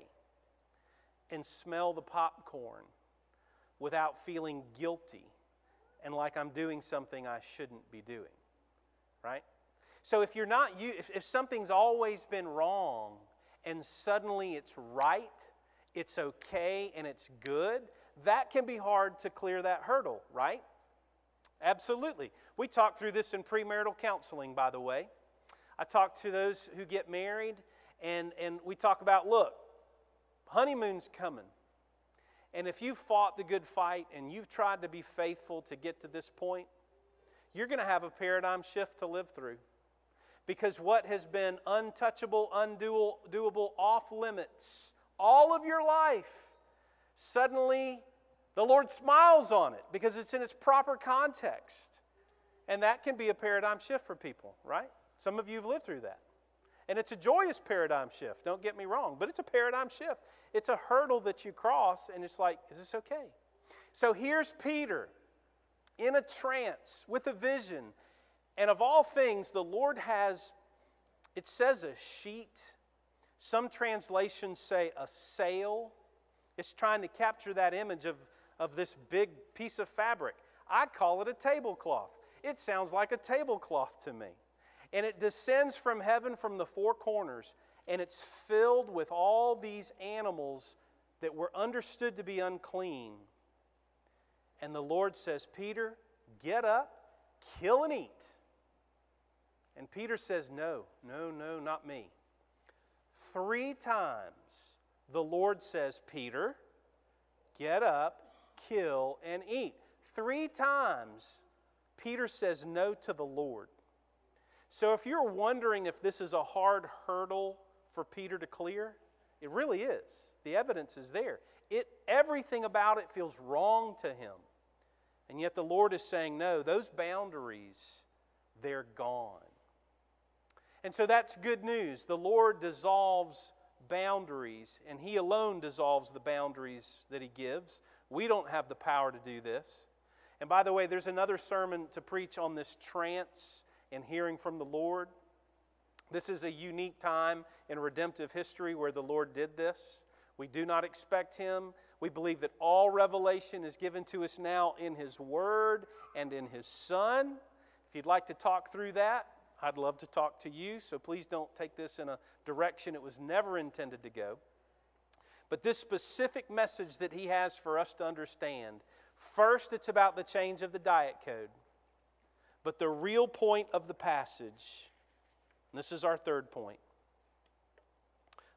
and smell the popcorn without feeling guilty and like I'm doing something I shouldn't be doing. Right? So if you're not you if, if something's always been wrong and suddenly it's right, it's okay and it's good, that can be hard to clear that hurdle, right? Absolutely. We talked through this in premarital counseling, by the way. I talk to those who get married, and, and we talk about look, honeymoon's coming. And if you've fought the good fight and you've tried to be faithful to get to this point, you're going to have a paradigm shift to live through. Because what has been untouchable, undoable, off limits all of your life, suddenly the Lord smiles on it because it's in its proper context. And that can be a paradigm shift for people, right? Some of you have lived through that. And it's a joyous paradigm shift, don't get me wrong, but it's a paradigm shift. It's a hurdle that you cross, and it's like, is this okay? So here's Peter in a trance with a vision. And of all things, the Lord has, it says a sheet. Some translations say a sail. It's trying to capture that image of, of this big piece of fabric. I call it a tablecloth. It sounds like a tablecloth to me. And it descends from heaven from the four corners, and it's filled with all these animals that were understood to be unclean. And the Lord says, Peter, get up, kill and eat. And Peter says, No, no, no, not me. Three times the Lord says, Peter, get up, kill, and eat. Three times Peter says no to the Lord. So if you're wondering if this is a hard hurdle for Peter to clear, It really is. The evidence is there. It, everything about it feels wrong to him. And yet the Lord is saying, no, those boundaries, they're gone. And so that's good news. The Lord dissolves boundaries, and He alone dissolves the boundaries that He gives. We don't have the power to do this. And by the way, there's another sermon to preach on this trance and hearing from the Lord. This is a unique time in redemptive history where the Lord did this. We do not expect Him. We believe that all revelation is given to us now in His Word and in His Son. If you'd like to talk through that, I'd love to talk to you. So please don't take this in a direction it was never intended to go. But this specific message that He has for us to understand first, it's about the change of the diet code. But the real point of the passage, and this is our third point,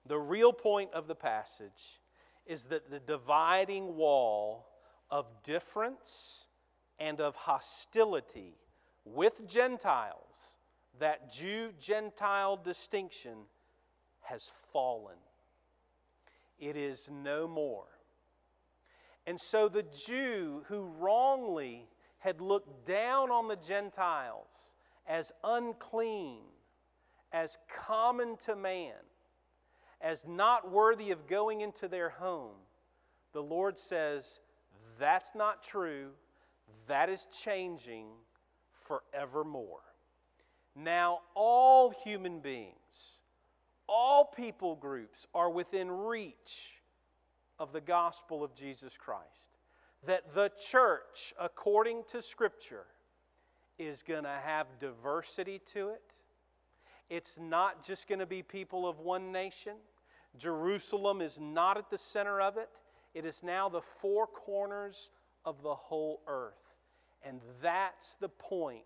the real point of the passage is that the dividing wall of difference and of hostility with Gentiles, that Jew Gentile distinction, has fallen. It is no more. And so the Jew who wrongly had looked down on the Gentiles as unclean, as common to man, as not worthy of going into their home, the Lord says, That's not true. That is changing forevermore. Now, all human beings, all people groups are within reach of the gospel of Jesus Christ. That the church, according to Scripture, is going to have diversity to it it's not just going to be people of one nation. Jerusalem is not at the center of it. It is now the four corners of the whole earth. And that's the point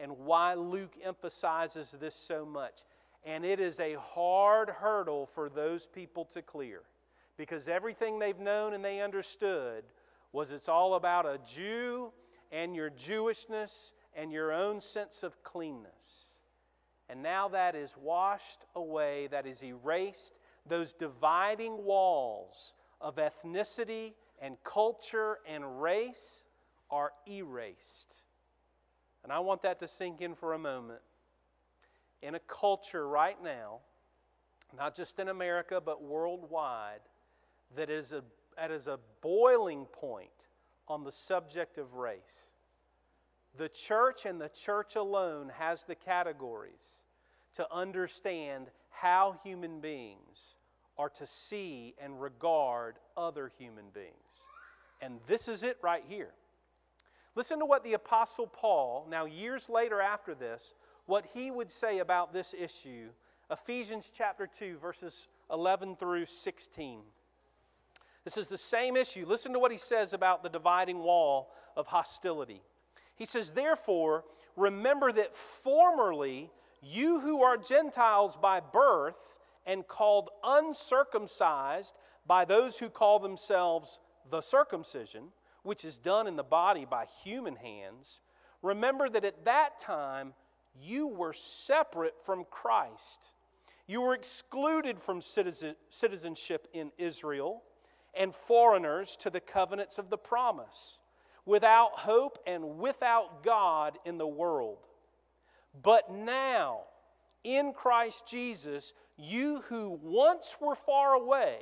and why Luke emphasizes this so much. And it is a hard hurdle for those people to clear because everything they've known and they understood was it's all about a Jew and your Jewishness and your own sense of cleanness. And now that is washed away, that is erased. Those dividing walls of ethnicity and culture and race are erased. And I want that to sink in for a moment. In a culture right now, not just in America, but worldwide, that is a, that is a boiling point on the subject of race. The church and the church alone has the categories to understand how human beings are to see and regard other human beings. And this is it right here. Listen to what the Apostle Paul, now years later after this, what he would say about this issue. Ephesians chapter 2, verses 11 through 16. This is the same issue. Listen to what he says about the dividing wall of hostility. He says, Therefore, remember that formerly you who are Gentiles by birth and called uncircumcised by those who call themselves the circumcision, which is done in the body by human hands, remember that at that time you were separate from Christ. You were excluded from citizenship in Israel and foreigners to the covenants of the promise, without hope and without God in the world. But now, in Christ Jesus, you who once were far away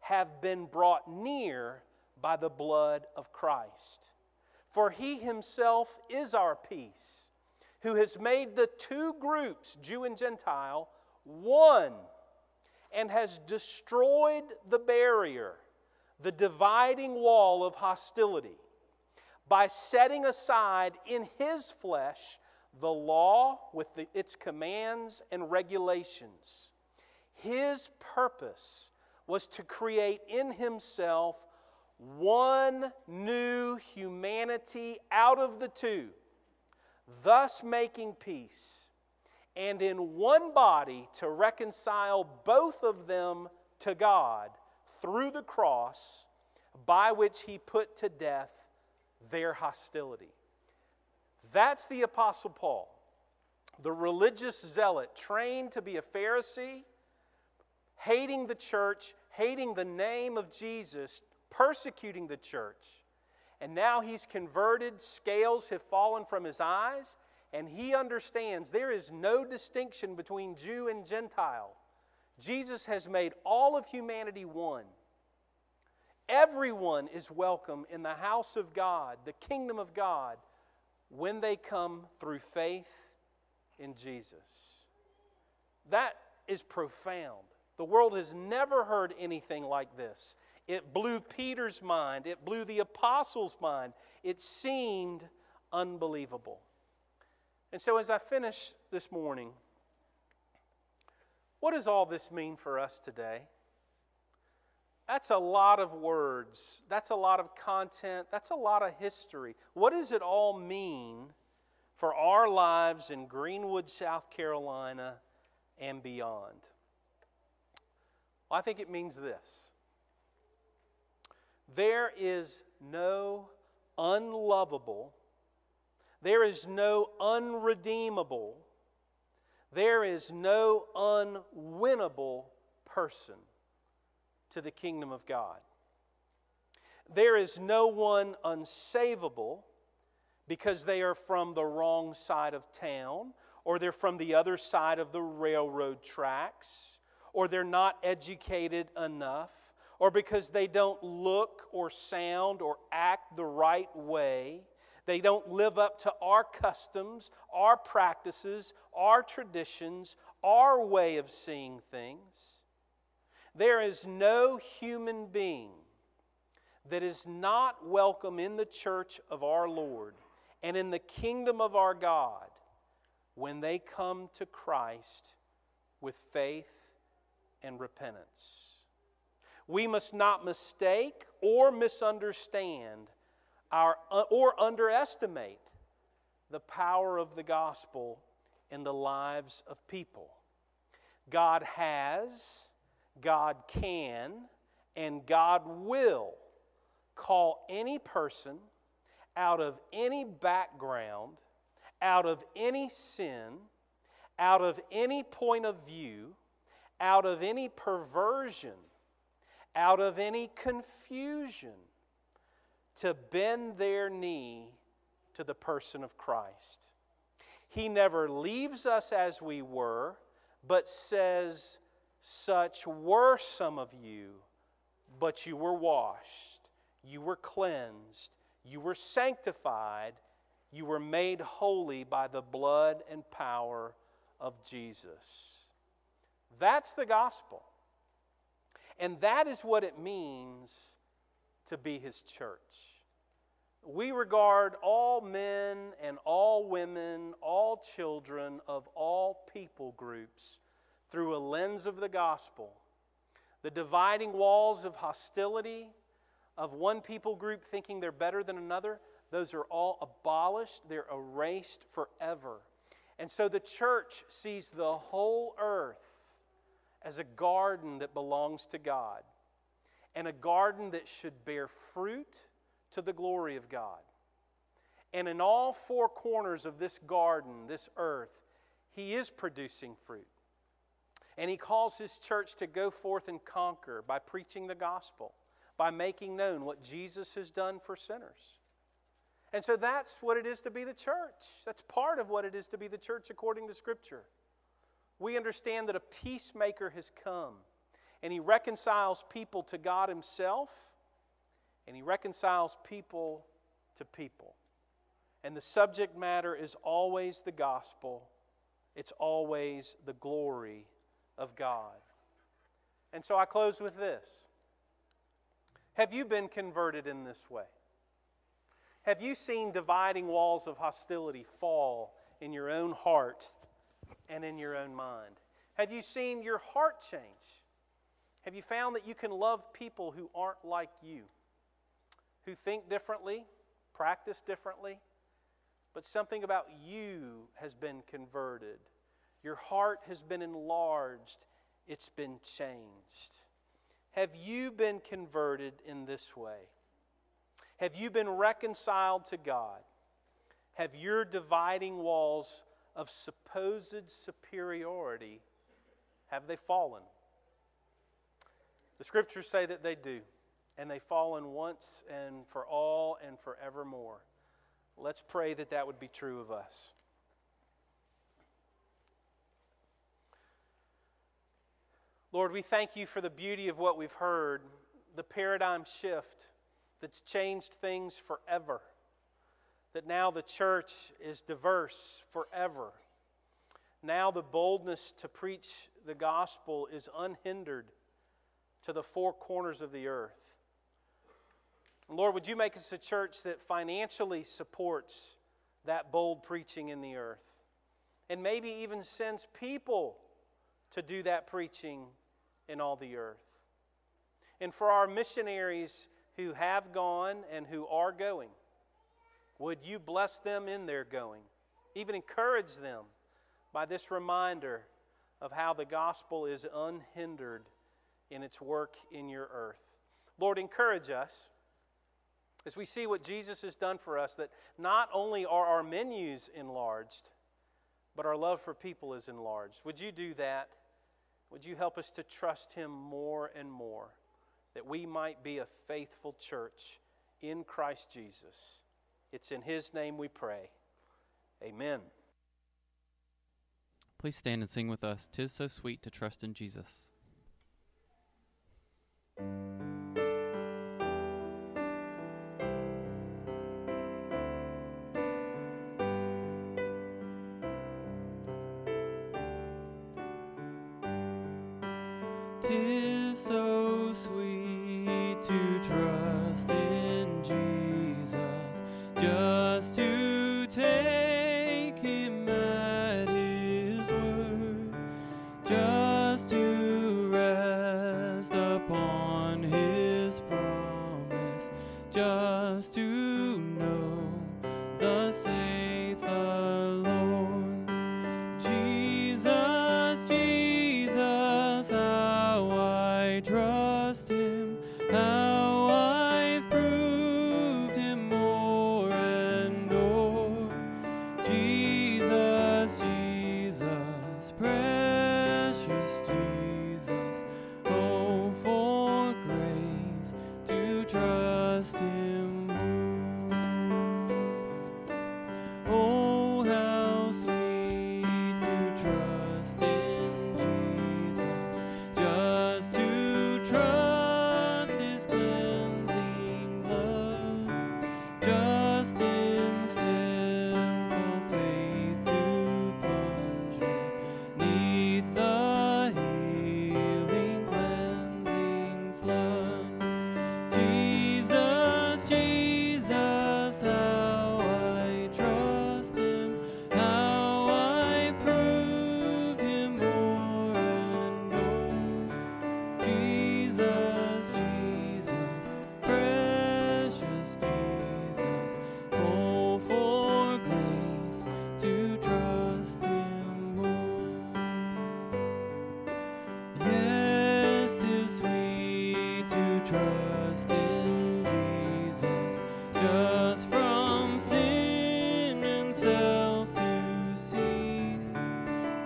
have been brought near by the blood of Christ. For he himself is our peace, who has made the two groups, Jew and Gentile, one, and has destroyed the barrier, the dividing wall of hostility, by setting aside in his flesh the law with the, its commands and regulations. His purpose was to create in himself one new humanity out of the two, thus making peace, and in one body to reconcile both of them to God through the cross, by which he put to death their hostility. That's the Apostle Paul, the religious zealot, trained to be a Pharisee, hating the church, hating the name of Jesus, persecuting the church. And now he's converted, scales have fallen from his eyes, and he understands there is no distinction between Jew and Gentile. Jesus has made all of humanity one. Everyone is welcome in the house of God, the kingdom of God, when they come through faith in Jesus. That is profound. The world has never heard anything like this. It blew Peter's mind, it blew the apostles' mind. It seemed unbelievable. And so, as I finish this morning, what does all this mean for us today? That's a lot of words. That's a lot of content. That's a lot of history. What does it all mean for our lives in Greenwood, South Carolina, and beyond? Well, I think it means this there is no unlovable, there is no unredeemable, there is no unwinnable person to the kingdom of God. There is no one unsavable because they are from the wrong side of town, or they're from the other side of the railroad tracks, or they're not educated enough, or because they don't look or sound or act the right way. They don't live up to our customs, our practices, our traditions, our way of seeing things. There is no human being that is not welcome in the church of our Lord and in the kingdom of our God when they come to Christ with faith and repentance. We must not mistake or misunderstand our, uh, or underestimate the power of the gospel in the lives of people. God has God can and God will call any person out of any background, out of any sin, out of any point of view, out of any perversion, out of any confusion, to bend their knee to the person of Christ. He never leaves us as we were, but says, such were some of you, but you were washed, you were cleansed, you were sanctified, you were made holy by the blood and power of Jesus. That's the gospel. And that is what it means to be his church. We regard all men and all women, all children of all people groups through a lens of the gospel. The dividing walls of hostility, of one people group thinking they're better than another, those are all abolished, they're erased forever. And so the church sees the whole earth as a garden that belongs to God and a garden that should bear fruit to the glory of God. And in all four corners of this garden, this earth, He is producing fruit. And he calls his church to go forth and conquer by preaching the gospel, by making known what Jesus has done for sinners. And so that's what it is to be the church. That's part of what it is to be the church according to Scripture. We understand that a peacemaker has come, and he reconciles people to God himself, and he reconciles people to people. And the subject matter is always the gospel, it's always the glory of God. And so I close with this Have you been converted in this way? Have you seen dividing walls of hostility fall in your own heart and in your own mind? Have you seen your heart change? Have you found that you can love people who aren't like you, who think differently, practice differently, but something about you has been converted? Your heart has been enlarged, it's been changed. Have you been converted in this way? Have you been reconciled to God? Have your dividing walls of supposed superiority have they fallen? The scriptures say that they do, and they fall in once and for all and forevermore. Let's pray that that would be true of us. Lord, we thank you for the beauty of what we've heard, the paradigm shift that's changed things forever. That now the church is diverse forever. Now the boldness to preach the gospel is unhindered to the four corners of the earth. Lord, would you make us a church that financially supports that bold preaching in the earth? And maybe even sends people to do that preaching in all the earth. And for our missionaries who have gone and who are going, would you bless them in their going? Even encourage them by this reminder of how the gospel is unhindered in its work in your earth. Lord, encourage us as we see what Jesus has done for us that not only are our menus enlarged, but our love for people is enlarged. Would you do that? Would you help us to trust Him more and more, that we might be a faithful church in Christ Jesus? It's in His name we pray. Amen. Please stand and sing with us. Tis so sweet to trust in Jesus.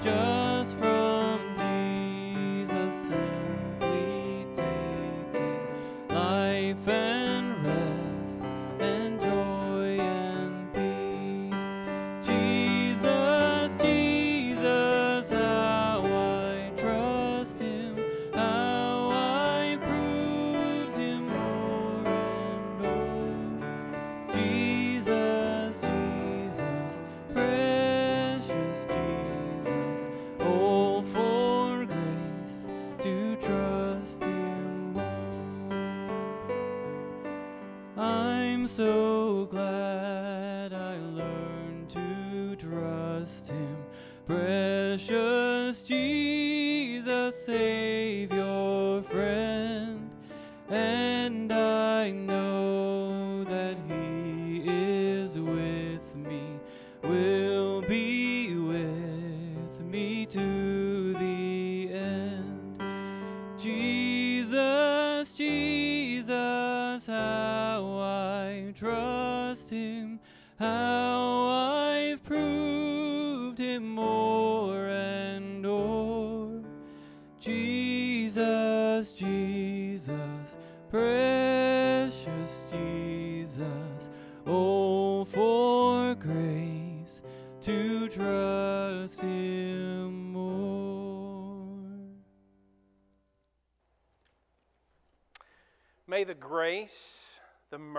Just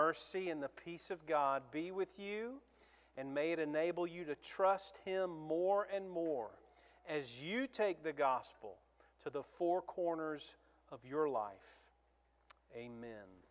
mercy, and the peace of God be with you, and may it enable you to trust Him more and more as you take the gospel to the four corners of your life. Amen.